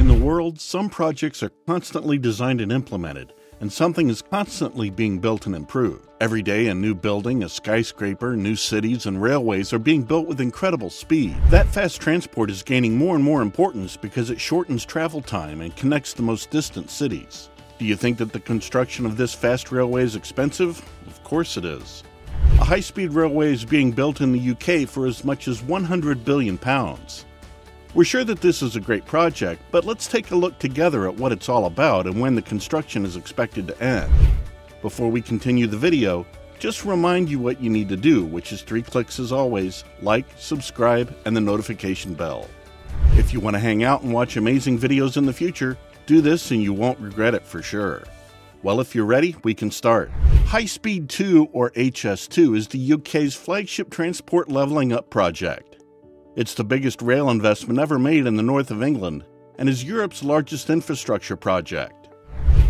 In the world, some projects are constantly designed and implemented, and something is constantly being built and improved. Every day, a new building, a skyscraper, new cities, and railways are being built with incredible speed. That fast transport is gaining more and more importance because it shortens travel time and connects the most distant cities. Do you think that the construction of this fast railway is expensive? Of course it is. A high speed railway is being built in the UK for as much as 100 billion pounds. We're sure that this is a great project, but let's take a look together at what it's all about and when the construction is expected to end. Before we continue the video, just remind you what you need to do, which is three clicks as always like, subscribe, and the notification bell. If you want to hang out and watch amazing videos in the future, do this and you won't regret it for sure. Well, if you're ready, we can start. High Speed 2, or HS2, is the UK's flagship transport levelling up project. It's the biggest rail investment ever made in the north of England and is Europe's largest infrastructure project.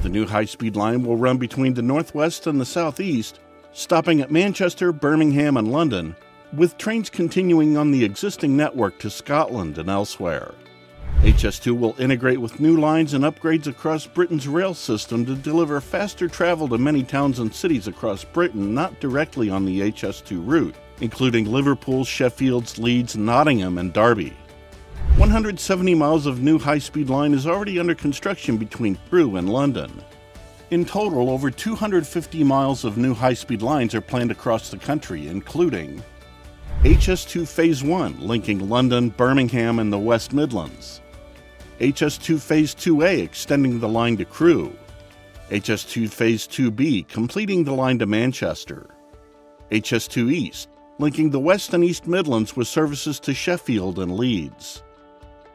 The new high speed line will run between the northwest and the southeast, stopping at Manchester, Birmingham, and London, with trains continuing on the existing network to Scotland and elsewhere. HS2 will integrate with new lines and upgrades across Britain's rail system to deliver faster travel to many towns and cities across Britain not directly on the HS2 route including Liverpool, Sheffield, Leeds, Nottingham, and Derby. 170 miles of new high speed line is already under construction between Crewe and London. In total, over 250 miles of new high speed lines are planned across the country, including HS2 Phase 1, linking London, Birmingham, and the West Midlands, HS2 Phase 2A, extending the line to Crewe, HS2 Phase 2B, completing the line to Manchester, HS2 East, linking the West and East Midlands with services to Sheffield and Leeds.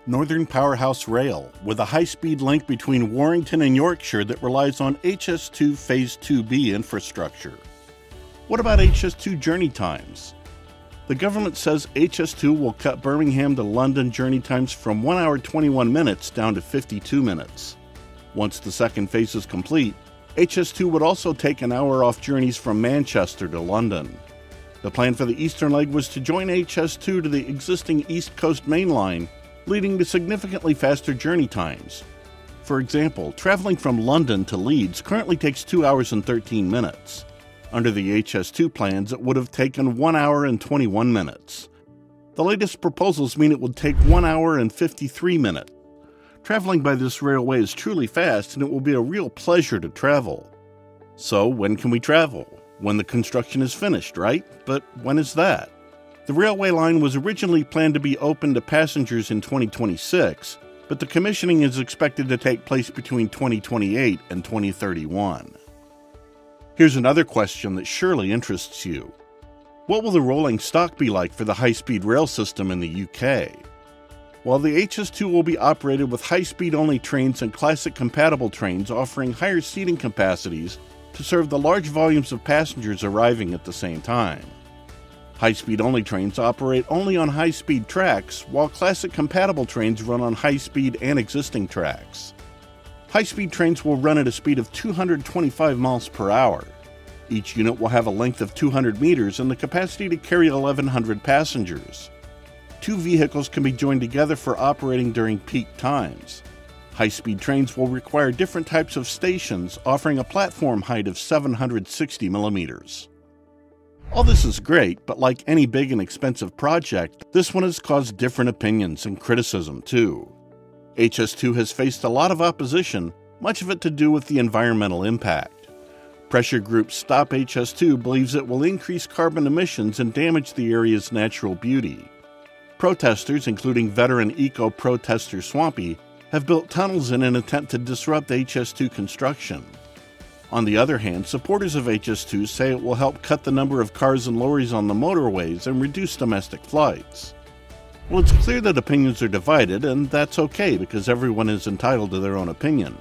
Northern Powerhouse Rail, with a high speed link between Warrington and Yorkshire that relies on HS2 Phase 2B infrastructure. What about HS2 journey times? The government says HS2 will cut Birmingham to London journey times from 1 hour 21 minutes down to 52 minutes. Once the second phase is complete, HS2 would also take an hour off journeys from Manchester to London. The plan for the eastern leg was to join HS2 to the existing East Coast Main Line, leading to significantly faster journey times. For example, traveling from London to Leeds currently takes 2 hours and 13 minutes. Under the HS2 plans, it would have taken 1 hour and 21 minutes. The latest proposals mean it would take 1 hour and 53 minutes. Traveling by this railway is truly fast and it will be a real pleasure to travel. So, when can we travel? When the construction is finished, right? But when is that? The railway line was originally planned to be open to passengers in 2026, but the commissioning is expected to take place between 2028 and 2031. Here's another question that surely interests you. What will the rolling stock be like for the high speed rail system in the UK? While the HS2 will be operated with high speed only trains and classic compatible trains offering higher seating capacities to serve the large volumes of passengers arriving at the same time. High speed only trains operate only on high speed tracks, while classic compatible trains run on high speed and existing tracks. High speed trains will run at a speed of 225 miles per hour. Each unit will have a length of 200 meters and the capacity to carry 1,100 passengers. Two vehicles can be joined together for operating during peak times. High speed trains will require different types of stations, offering a platform height of 760 millimeters. All this is great, but like any big and expensive project, this one has caused different opinions and criticism too. HS2 has faced a lot of opposition, much of it to do with the environmental impact. Pressure group Stop HS2 believes it will increase carbon emissions and damage the area's natural beauty. Protesters, including veteran eco protester Swampy, have built tunnels in an attempt to disrupt HS2 construction. On the other hand, supporters of HS2 say it will help cut the number of cars and lorries on the motorways and reduce domestic flights. Well, it's clear that opinions are divided, and that's okay because everyone is entitled to their own opinion.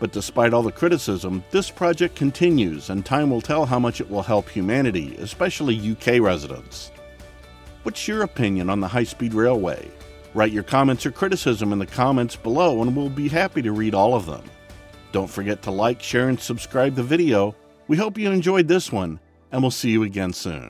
But despite all the criticism, this project continues, and time will tell how much it will help humanity, especially UK residents. What's your opinion on the high speed railway? Write your comments or criticism in the comments below and we'll be happy to read all of them. Don't forget to like, share, and subscribe the video. We hope you enjoyed this one, and we'll see you again soon.